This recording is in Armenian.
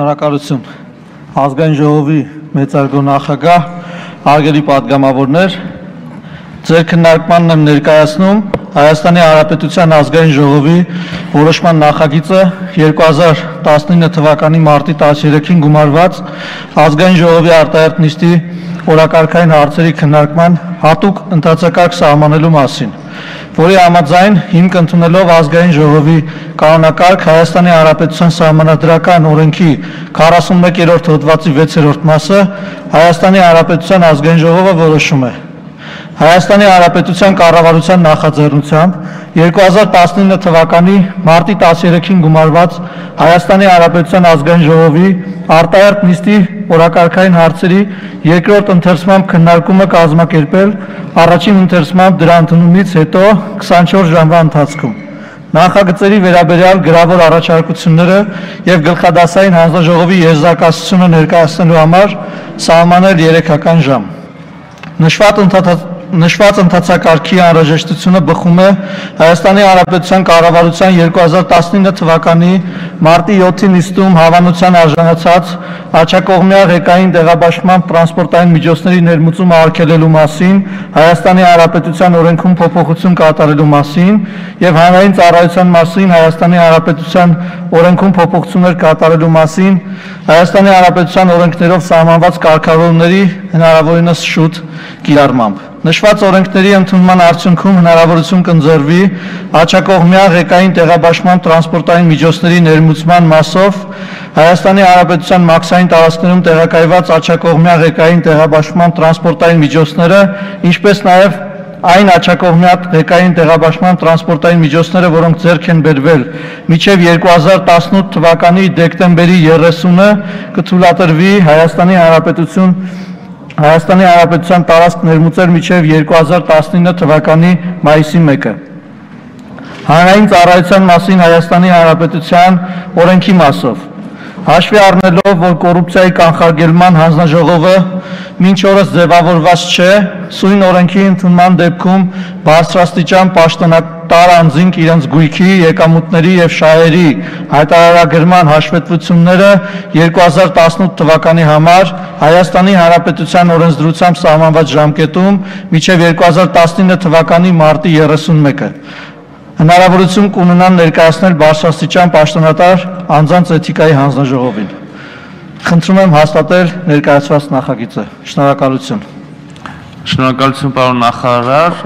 Շնորհակալություն։ Ազգային ժողովի մեծարգո նախագահ, արգելի падգամավորներ, ձեր քննարկմանն եմ ներկայացնում Հայաստանի Հանրապետության ազգային ժողովի որոշման նախագիծը 2019 թվականի մարտի 13-ին գումարված ազգային ժողովի արտահերտ նիստի օրակարգային հարցերի քննարկման հատուկ ընդհանրակարգ սահմանելու մասին որի համաձայն հիմք ընդունելով ազգային ժողովի կանոնակարգ Հայաստանի Հանրապետության Սահմանադրական օրենքի 41-րդ հոդվածի 6-րդ մասը Հայաստանի Հանրապետության ազգային ժողովը որոշում է. Հայաստանի Հանրապետության կառավարության նախաձեռնությամբ 2019 թվականի մարտի 13-ին գումարված Հայաստանի Հանրապետության ազգային ժողովի արտահերտ նիստի օրակարգային հարցերի երկրորդ ընթերցման քննարկումը կազմակերպել առաջին ընթերցման դրա ընդունումից հետո 24 ժամվա ընթացքում նախագծերի վերաբերյալ գրավոր առաջարկությունները եւ գլխադասային հանձնաժողովի եզրակացությունը ներկայացնելու համար սահմանել 3-ական ժամ նշված նշված ընթացակարգի անհրաժեշտությունը բխում է Հայաստանի Հանրապետության կառավարության 2019 թվականի մարտի 7-ի նիստում հավանության արժանացած աջակողմյա ղեկային տեղաբաշխման տրանսպորտային միջոցների ներմուծումը արգելելու մասին, Հայաստանի Հանրապետության օրենքում փոփոխություն կատարելու մասին եւ հանրային ծառայության մասին Հայաստանի Հանրապետության օրենքում փոփոխություններ կատարելու մասին, Հայաստանի Հանրապետության օրենքներով սահմանված կարգավորումների հնարավորինս շուտ կիրառմամբ Նշված օրենքների ընդունման արդյունքում հնարավորություն կընձեռվի աջակողմյա ղեկային տեղաբաշխման տրանսպորտային միջոցների ներմուծման մասով Հայաստանի Հանրապետության մաքսային տարածքներում տեղակայված աջակողմյա ղեկային տեղաբաշխման տրանսպորտային միջոցները, ինչպես նաև այն աջակողմյա ղեկային տեղաբաշխման տրանսպորտային միջոցները, որոնք ձեռք են բերվել միջև 2018 թվականի դեկտեմբերի 30-ը կթույլատրվի Հայաստանի Հանրապետություն Հայաստանի Հանրապետության տարածք ներմուծել մինչև 2019 թվականի մայիսի 1-ը։ Հանրային ծառայության մասին Հայաստանի Հանրապետության օրենքի մասով Հաշվի առնելով, որ կոռուպցիայի կանխարգելման հանձնաժողովը մինչ օրս ձևավորված չէ, սույն օրենքի ընդունման դեպքում բարձրաստիճան պաշտոնատար անձինք իրենց գույքի, եկամուտների եւ շահերի հայտարարագրման հաշվետվությունները 2018 թվականի համար Հայաստանի Հանրապետության օրենսդրությամբ սահմանված ժամկետում միջև 2019 թվականի մարտի 31-ը հնարավորություն կունենան ներկայացնել բարձրաստիճան պաշտոնատար անձանց էթիկայի հանձնաժողովին։ Խնդրում եմ հաստատել ներկայացված նախագիծը։ Շնորհակալություն։ Շնորհակալություն պարոն նախարար։